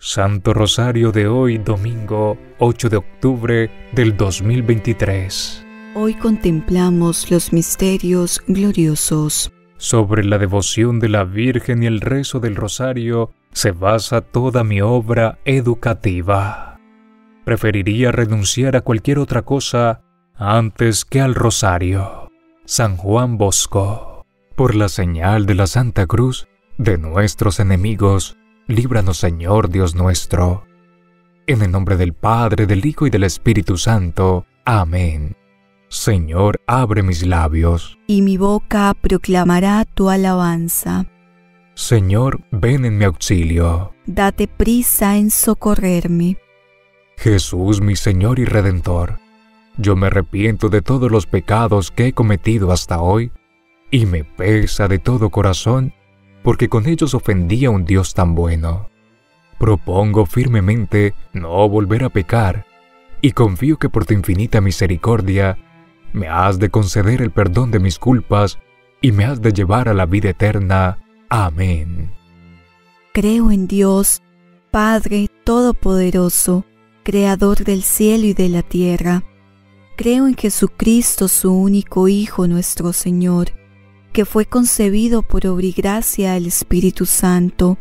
Santo Rosario de hoy, domingo 8 de octubre del 2023. Hoy contemplamos los misterios gloriosos. Sobre la devoción de la Virgen y el rezo del Rosario se basa toda mi obra educativa. Preferiría renunciar a cualquier otra cosa antes que al Rosario. San Juan Bosco. Por la señal de la Santa Cruz de nuestros enemigos, líbranos Señor Dios nuestro. En el nombre del Padre, del Hijo y del Espíritu Santo. Amén. Señor, abre mis labios. Y mi boca proclamará tu alabanza. Señor, ven en mi auxilio. Date prisa en socorrerme. Jesús, mi Señor y Redentor, yo me arrepiento de todos los pecados que he cometido hasta hoy, y me pesa de todo corazón porque con ellos ofendí a un Dios tan bueno. Propongo firmemente no volver a pecar, y confío que por tu infinita misericordia me has de conceder el perdón de mis culpas y me has de llevar a la vida eterna. Amén. Creo en Dios, Padre Todopoderoso, Creador del cielo y de la tierra. Creo en Jesucristo, su único Hijo, nuestro Señor que fue concebido por obra y gracia del Espíritu Santo,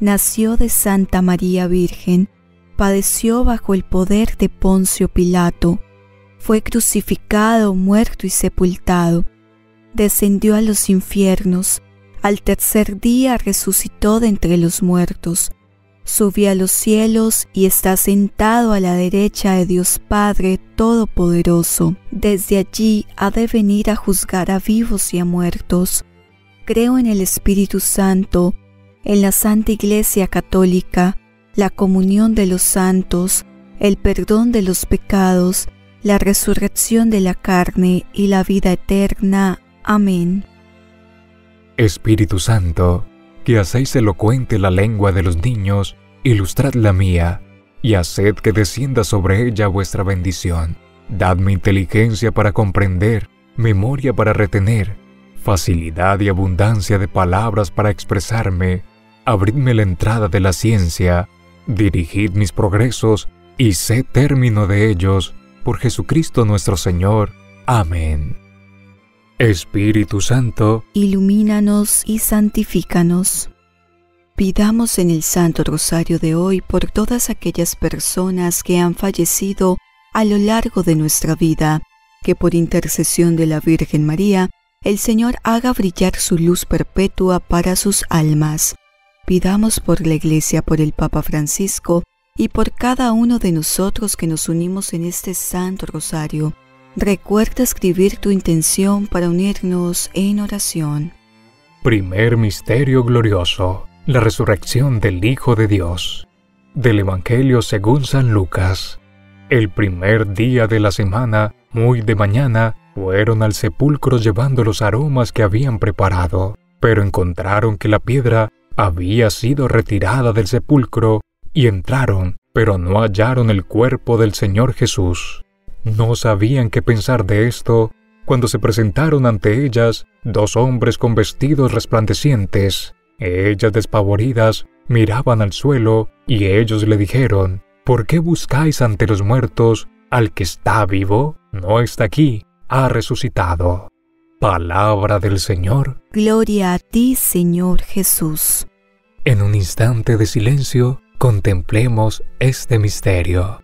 nació de Santa María Virgen, padeció bajo el poder de Poncio Pilato, fue crucificado, muerto y sepultado, descendió a los infiernos, al tercer día resucitó de entre los muertos, subió a los cielos y está sentado a la derecha de Dios Padre Todopoderoso. Desde allí ha de venir a juzgar a vivos y a muertos. Creo en el Espíritu Santo, en la Santa Iglesia Católica, la comunión de los santos, el perdón de los pecados, la resurrección de la carne y la vida eterna. Amén. Espíritu Santo, que hacéis elocuente la lengua de los niños, ilustrad la mía, y haced que descienda sobre ella vuestra bendición. Dadme inteligencia para comprender, memoria para retener, facilidad y abundancia de palabras para expresarme. Abridme la entrada de la ciencia, dirigid mis progresos y sé término de ellos, por Jesucristo nuestro Señor. Amén. Espíritu Santo, ilumínanos y santifícanos. Pidamos en el Santo Rosario de hoy por todas aquellas personas que han fallecido a lo largo de nuestra vida, que por intercesión de la Virgen María, el Señor haga brillar su luz perpetua para sus almas. Pidamos por la Iglesia, por el Papa Francisco y por cada uno de nosotros que nos unimos en este Santo Rosario. Recuerda escribir tu intención para unirnos en oración. Primer Misterio Glorioso. La resurrección del Hijo de Dios. Del Evangelio según San Lucas. El primer día de la semana, muy de mañana, fueron al sepulcro llevando los aromas que habían preparado, pero encontraron que la piedra había sido retirada del sepulcro y entraron, pero no hallaron el cuerpo del Señor Jesús. No sabían qué pensar de esto cuando se presentaron ante ellas dos hombres con vestidos resplandecientes. Ellas despavoridas miraban al suelo y ellos le dijeron, ¿por qué buscáis ante los muertos al que está vivo? No está aquí, ha resucitado. Palabra del Señor. Gloria a ti, Señor Jesús. En un instante de silencio, contemplemos este misterio.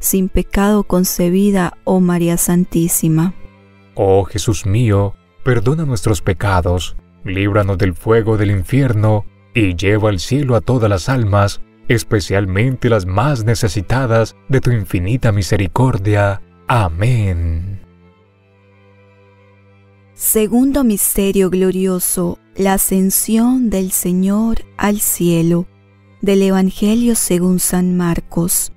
Sin pecado concebida, oh María Santísima. Oh Jesús mío, perdona nuestros pecados, líbranos del fuego del infierno, y lleva al cielo a todas las almas, especialmente las más necesitadas de tu infinita misericordia. Amén. Segundo Misterio Glorioso, la ascensión del Señor al cielo. Del Evangelio según San Marcos.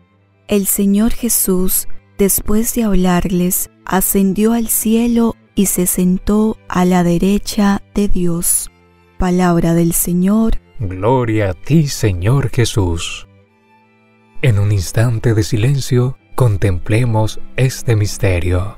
El Señor Jesús, después de hablarles, ascendió al cielo y se sentó a la derecha de Dios. Palabra del Señor. Gloria a ti, Señor Jesús. En un instante de silencio, contemplemos este misterio.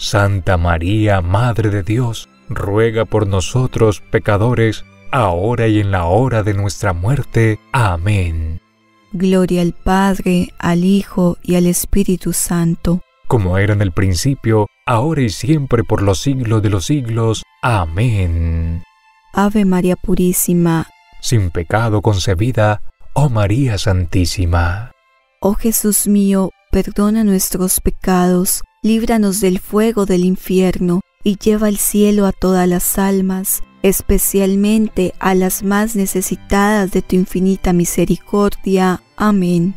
Santa María, Madre de Dios, ruega por nosotros pecadores, ahora y en la hora de nuestra muerte. Amén. Gloria al Padre, al Hijo y al Espíritu Santo como era en el principio, ahora y siempre por los siglos de los siglos. Amén. Ave María Purísima, sin pecado concebida, oh María Santísima. Oh Jesús mío, perdona nuestros pecados, líbranos del fuego del infierno, y lleva al cielo a todas las almas, especialmente a las más necesitadas de tu infinita misericordia. Amén.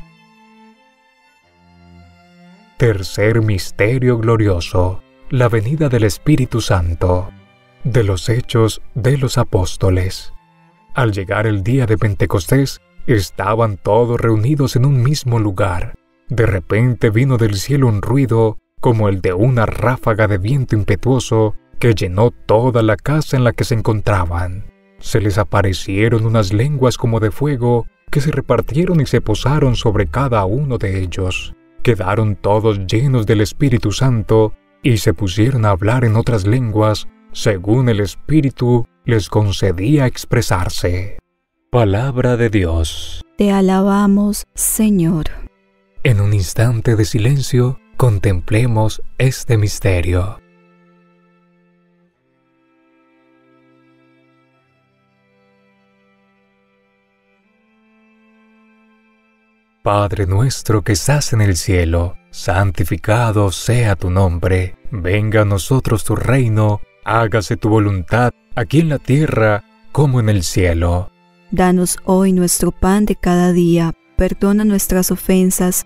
Tercer Misterio Glorioso. La venida del Espíritu Santo. De los Hechos de los Apóstoles. Al llegar el día de Pentecostés, estaban todos reunidos en un mismo lugar. De repente vino del cielo un ruido como el de una ráfaga de viento impetuoso que llenó toda la casa en la que se encontraban. Se les aparecieron unas lenguas como de fuego que se repartieron y se posaron sobre cada uno de ellos quedaron todos llenos del Espíritu Santo y se pusieron a hablar en otras lenguas según el Espíritu les concedía expresarse. Palabra de Dios. Te alabamos, Señor. En un instante de silencio, contemplemos este misterio. Padre nuestro que estás en el cielo, santificado sea tu nombre, venga a nosotros tu reino, hágase tu voluntad, aquí en la tierra como en el cielo. Danos hoy nuestro pan de cada día, perdona nuestras ofensas,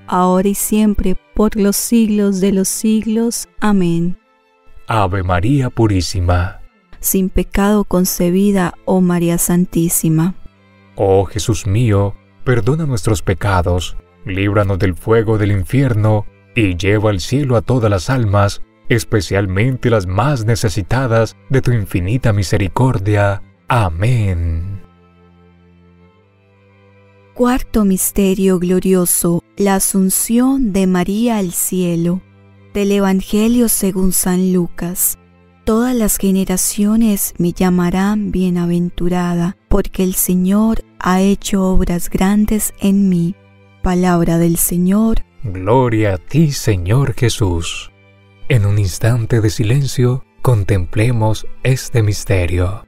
ahora y siempre, por los siglos de los siglos. Amén. Ave María Purísima. Sin pecado concebida, oh María Santísima. Oh Jesús mío, perdona nuestros pecados, líbranos del fuego del infierno, y lleva al cielo a todas las almas, especialmente las más necesitadas de tu infinita misericordia. Amén. Cuarto Misterio Glorioso, la Asunción de María al Cielo. Del Evangelio según San Lucas. Todas las generaciones me llamarán bienaventurada, porque el Señor ha hecho obras grandes en mí. Palabra del Señor. Gloria a ti, Señor Jesús. En un instante de silencio, contemplemos este misterio.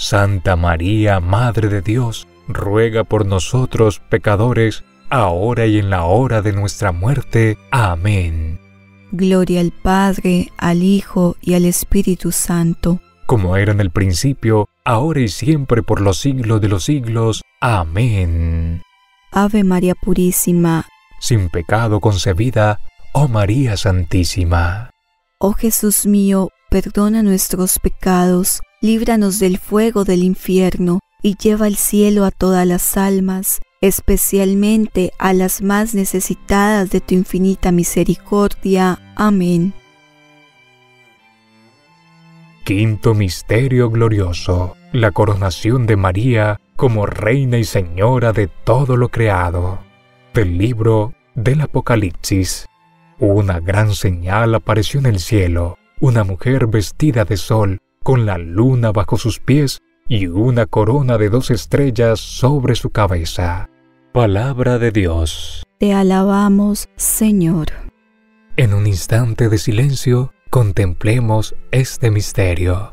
Santa María, Madre de Dios, ruega por nosotros pecadores, ahora y en la hora de nuestra muerte. Amén. Gloria al Padre, al Hijo y al Espíritu Santo, como era en el principio, ahora y siempre por los siglos de los siglos. Amén. Ave María Purísima, sin pecado concebida, oh María Santísima. Oh Jesús mío, perdona nuestros pecados, líbranos del fuego del infierno, y lleva al cielo a todas las almas, especialmente a las más necesitadas de tu infinita misericordia. Amén. Quinto Misterio Glorioso. La coronación de María como Reina y Señora de todo lo creado. Del libro del Apocalipsis. Una gran señal apareció en el cielo, una mujer vestida de sol, con la luna bajo sus pies y una corona de dos estrellas sobre su cabeza. Palabra de Dios. Te alabamos, Señor. En un instante de silencio, contemplemos este misterio.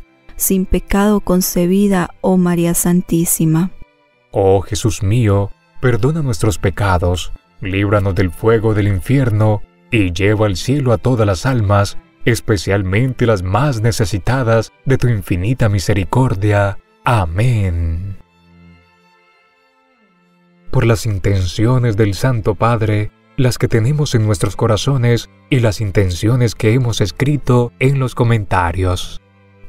sin pecado concebida, oh María Santísima. Oh Jesús mío, perdona nuestros pecados, líbranos del fuego del infierno, y lleva al cielo a todas las almas, especialmente las más necesitadas de tu infinita misericordia. Amén. Por las intenciones del Santo Padre, las que tenemos en nuestros corazones y las intenciones que hemos escrito en los comentarios.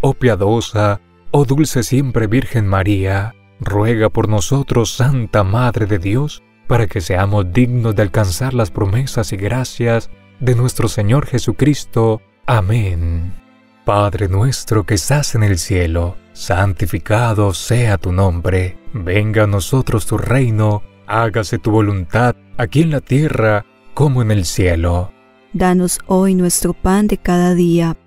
oh piadosa, oh dulce siempre Virgen María, ruega por nosotros, Santa Madre de Dios, para que seamos dignos de alcanzar las promesas y gracias de nuestro Señor Jesucristo. Amén. Padre nuestro que estás en el cielo, santificado sea tu nombre, venga a nosotros tu reino, hágase tu voluntad, aquí en la tierra como en el cielo. Danos hoy nuestro pan de cada día,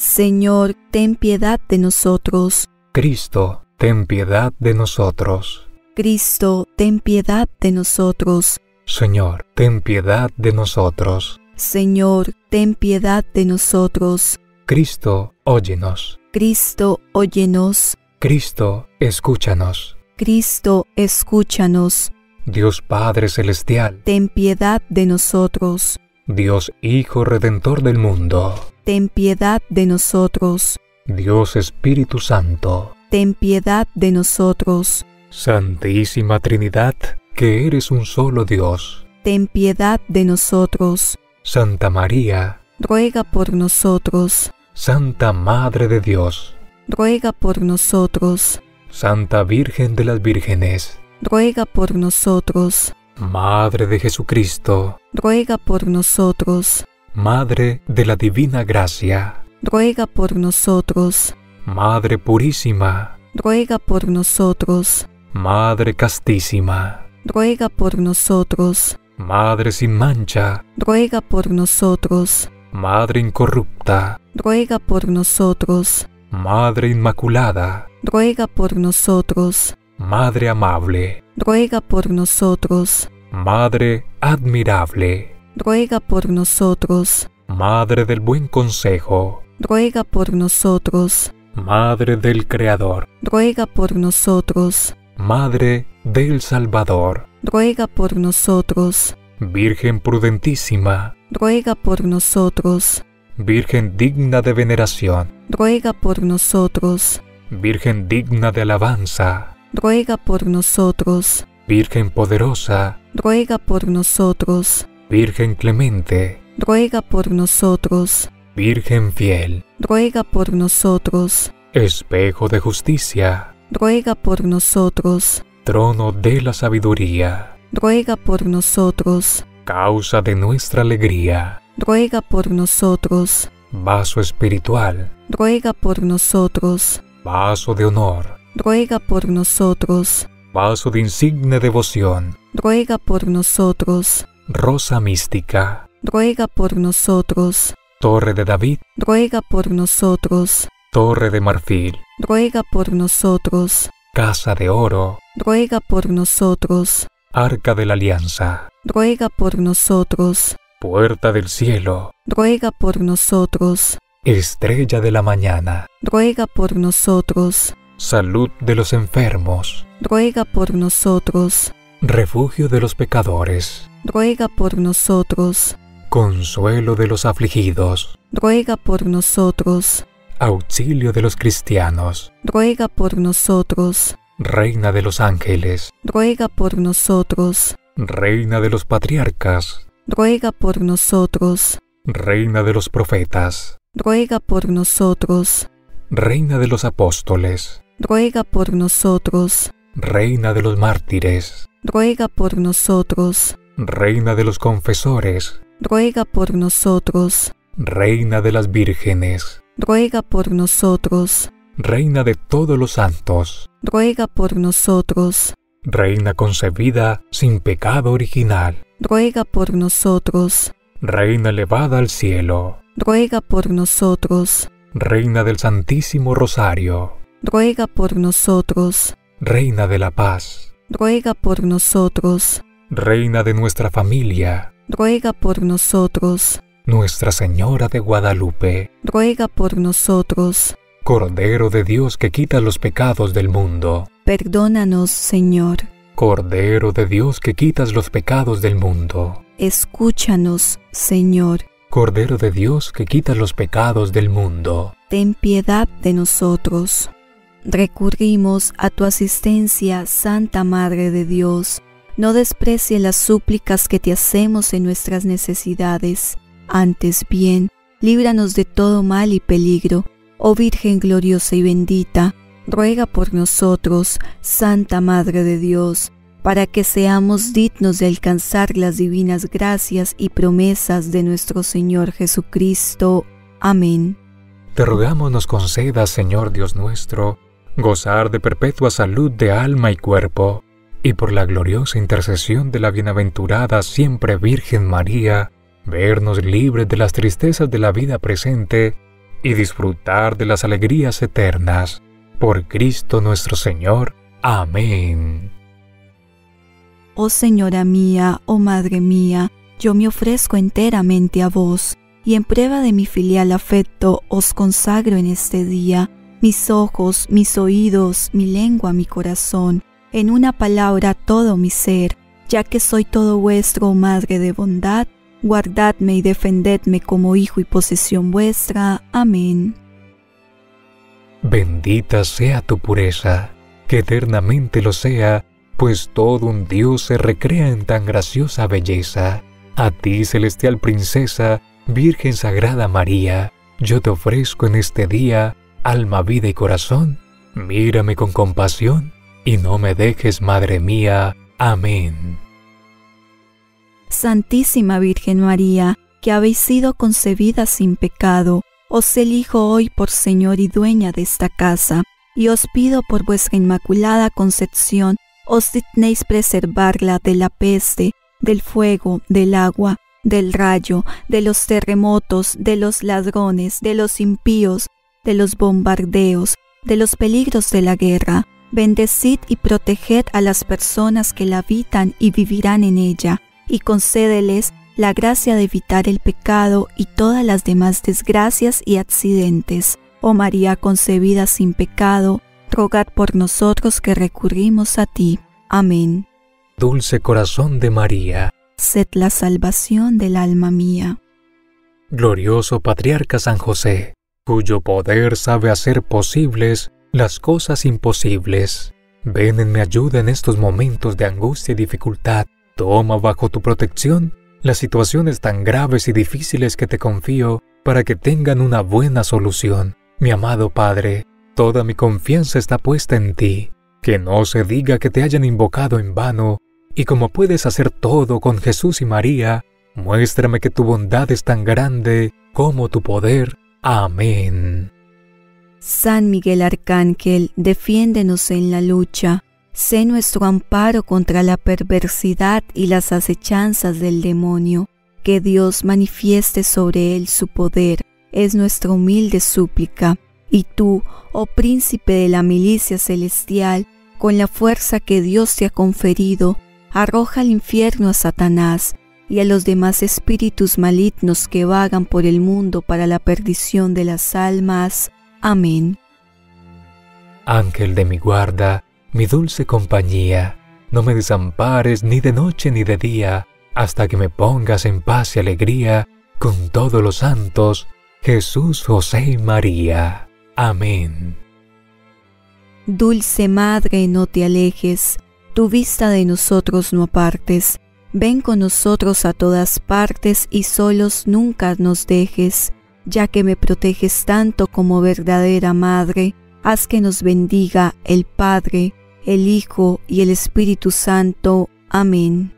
Señor, ten piedad de nosotros. Cristo, ten piedad de nosotros. Cristo, ten piedad de nosotros. Señor, ten piedad de nosotros. Señor, ten piedad de nosotros. Cristo, óyenos. Cristo, óyenos. Cristo, escúchanos. Cristo, escúchanos. Dios Padre Celestial, ten piedad de nosotros. Dios Hijo Redentor del mundo, ten piedad de nosotros. Dios Espíritu Santo, ten piedad de nosotros. Santísima Trinidad, que eres un solo Dios, ten piedad de nosotros. Santa María, ruega por nosotros. Santa Madre de Dios, ruega por nosotros. Santa Virgen de las Vírgenes, ruega por nosotros. Madre de Jesucristo, ruega por nosotros. Madre de la Divina Gracia, ruega por nosotros. Madre Purísima, ruega por nosotros. Madre Castísima, ruega por nosotros. Madre sin mancha, ruega por nosotros. Madre incorrupta, ruega por nosotros. Madre Inmaculada, ruega por nosotros. Madre amable, ruega por nosotros. Madre admirable, ruega por nosotros. Madre del buen consejo, ruega por nosotros. Madre del Creador, ruega por nosotros. Madre del Salvador, ruega por nosotros. Virgen prudentísima, ruega por nosotros. Virgen digna de veneración, ruega por nosotros. Virgen digna de alabanza, ruega por nosotros. Virgen poderosa, ruega por nosotros. Virgen clemente, ruega por nosotros. Virgen fiel, ruega por nosotros. Espejo de justicia, ruega por nosotros. Trono de la sabiduría, ruega por nosotros. Causa de nuestra alegría, ruega por nosotros. Vaso espiritual, ruega por nosotros. Vaso de honor, ruega por nosotros. Vaso de insigne devoción, ruega por nosotros. Rosa mística, ruega por nosotros. Torre de David, ruega por nosotros. Torre de marfil, ruega por nosotros. Casa de oro, ruega por nosotros. Arca de la Alianza, ruega por nosotros. Puerta del cielo, ruega por nosotros. Estrella de la mañana, ruega por nosotros. Salud de los enfermos, ruega por nosotros. Refugio de los pecadores, ruega por nosotros. Consuelo de los afligidos, ruega por nosotros. auxilio de los cristianos, ruega por nosotros. Reina de los ángeles, ruega por nosotros. Reina de los patriarcas, ruega por nosotros. Reina de los profetas, ruega por nosotros. Reina de los apóstoles, ruega por nosotros. Reina de los mártires, ruega por nosotros. Reina de los confesores, ruega por nosotros. Reina de las vírgenes, ruega por nosotros. Reina de todos los santos, ruega por nosotros. Reina concebida sin pecado original, ruega por nosotros. Reina elevada al cielo, ruega por nosotros. Reina del Santísimo Rosario, ruega por nosotros. Reina de la paz, ruega por nosotros. Reina de nuestra familia, ruega por nosotros. Nuestra Señora de Guadalupe, ruega por nosotros. Cordero de Dios que quita los pecados del mundo, Perdónanos, Señor. Cordero de Dios que quitas los pecados del mundo, Escúchanos, Señor. Cordero de Dios que quitas los pecados del mundo, Ten piedad de nosotros. Recurrimos a tu asistencia, Santa Madre de Dios. No desprecie las súplicas que te hacemos en nuestras necesidades. Antes bien, líbranos de todo mal y peligro. Oh Virgen gloriosa y bendita, ruega por nosotros, Santa Madre de Dios, para que seamos dignos de alcanzar las divinas gracias y promesas de nuestro Señor Jesucristo. Amén. te rogamos nos concedas, Señor Dios nuestro, gozar de perpetua salud de alma y cuerpo, y por la gloriosa intercesión de la bienaventurada siempre Virgen María, vernos libres de las tristezas de la vida presente y disfrutar de las alegrías eternas. Por Cristo nuestro Señor. Amén. Oh Señora mía, oh Madre mía, yo me ofrezco enteramente a vos, y en prueba de mi filial afecto os consagro en este día mis ojos, mis oídos, mi lengua, mi corazón, en una palabra todo mi ser, ya que soy todo vuestro, Madre de bondad, guardadme y defendedme como hijo y posesión vuestra. Amén. Bendita sea tu pureza, que eternamente lo sea, pues todo un Dios se recrea en tan graciosa belleza. A ti, celestial princesa, Virgen Sagrada María, yo te ofrezco en este día alma, vida y corazón. Mírame con compasión y no me dejes, Madre mía. Amén. Santísima Virgen María, que habéis sido concebida sin pecado, os elijo hoy por Señor y dueña de esta casa, y os pido por vuestra inmaculada concepción, os dignéis preservarla de la peste, del fuego, del agua, del rayo, de los terremotos, de los ladrones, de los impíos, de los bombardeos, de los peligros de la guerra. Bendecid y proteged a las personas que la habitan y vivirán en ella, y concédeles la gracia de evitar el pecado y todas las demás desgracias y accidentes. Oh María concebida sin pecado, rogad por nosotros que recurrimos a ti. Amén. Dulce corazón de María, Sed la salvación del alma mía. glorioso patriarca San José, cuyo poder sabe hacer posibles las cosas imposibles. Ven en mi ayuda en estos momentos de angustia y dificultad. Toma bajo tu protección las situaciones tan graves y difíciles que te confío para que tengan una buena solución. Mi amado Padre, toda mi confianza está puesta en ti. Que no se diga que te hayan invocado en vano, y como puedes hacer todo con Jesús y María, muéstrame que tu bondad es tan grande como tu poder. Amén. San Miguel Arcángel, defiéndenos en la lucha. Sé nuestro amparo contra la perversidad y las acechanzas del demonio. Que Dios manifieste sobre él su poder, es nuestra humilde súplica. Y tú, oh príncipe de la milicia celestial, con la fuerza que Dios te ha conferido, arroja al infierno a Satanás y a los demás espíritus malignos que vagan por el mundo para la perdición de las almas. Amén. Ángel de mi guarda, mi dulce compañía, no me desampares ni de noche ni de día, hasta que me pongas en paz y alegría con todos los santos, Jesús, José y María. Amén. Dulce Madre, no te alejes, tu vista de nosotros no apartes, ven con nosotros a todas partes y solos nunca nos dejes, ya que me proteges tanto como verdadera Madre, haz que nos bendiga el Padre, el Hijo y el Espíritu Santo. Amén.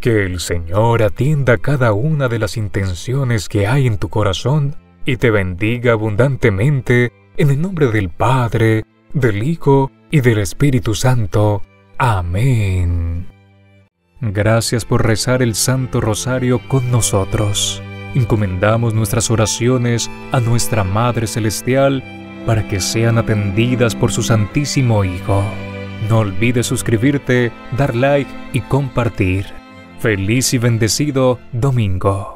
Que el Señor atienda cada una de las intenciones que hay en tu corazón y te bendiga abundantemente en el nombre del Padre, del Hijo y del Espíritu Santo. Amén. Gracias por rezar el Santo Rosario con nosotros. Encomendamos nuestras oraciones a nuestra Madre Celestial para que sean atendidas por su Santísimo Hijo. No olvides suscribirte, dar like y compartir. Feliz y bendecido domingo.